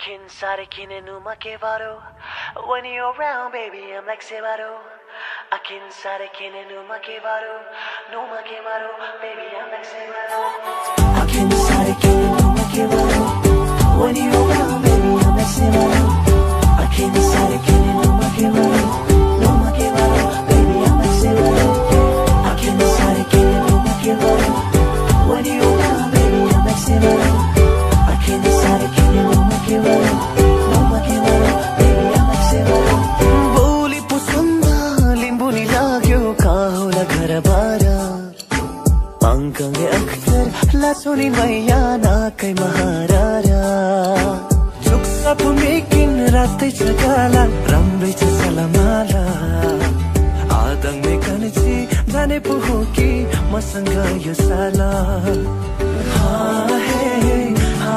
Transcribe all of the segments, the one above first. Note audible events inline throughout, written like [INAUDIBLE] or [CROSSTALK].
Kinsare kinenuma kevaro. When you're around, baby, I'm like Sebaro. I kinsare kinenuma kevaro. Numa kevaro, baby, I'm like Sebaro. I kinsare kinenuma kevaro. When you're around. लासोनी मैया नाकै महारारा चुक्सा पुमेकिन रातै छ गाला राम्रै छ सलामाला। आदङ्गे कनची जाने पो हो कि मसँग यो साला। हे हा हे हा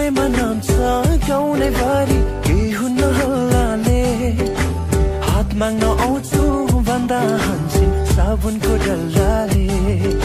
नामैमा नाम गाउने बारी? के हुन्न हल्लाले हात माग्न आउँछु भन्दा हान्छन् साबुनको डल्लाले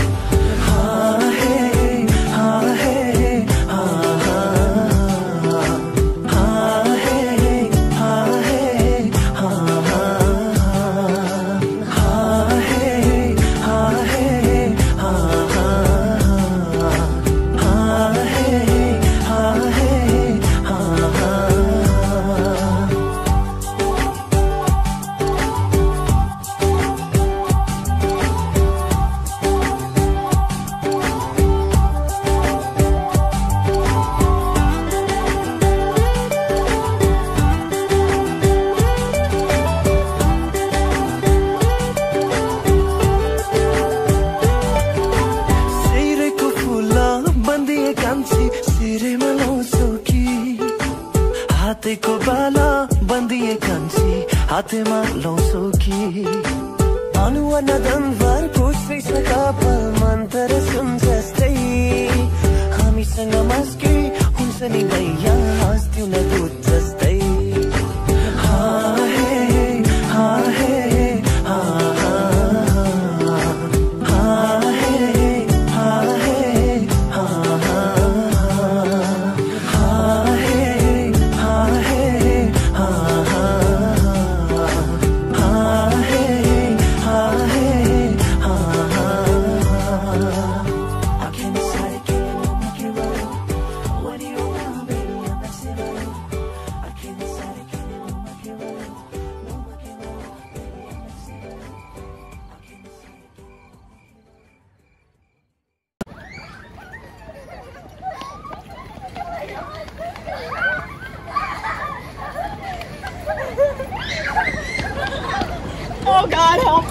فاطمة لو سوكي أنا وأنا دنفر كوش في سكابة من ترسم زستي هامي سنغ مسكي هون سنين ديان Oh God, help!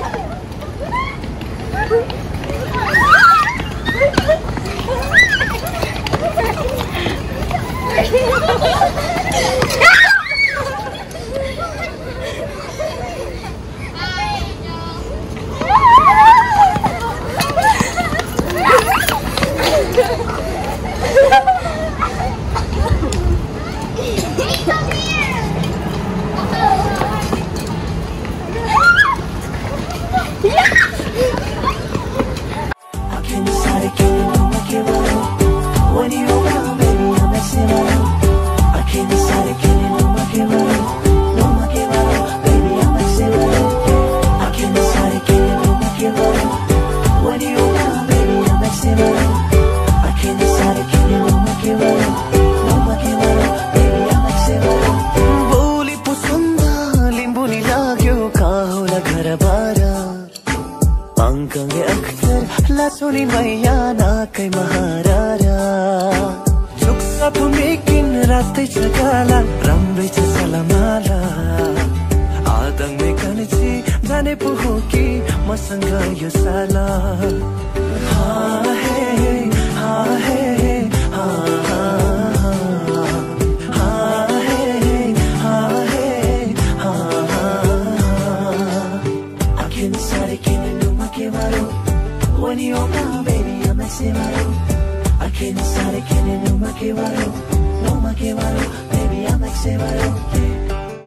[LAUGHS] Yeah! अङ्कले अख्तर लसुनी मैया नाकै महारा किन रातै छ काला राम्रै छ सलामाला। आदमे कन्छे जाने पो हो कि यो साला। हा हे missing my room. When you're gone, baby, I'm missing my room. I can't decide, I can't, no, my kevaro, no, my kevaro, baby, I'm missing my room. Yeah.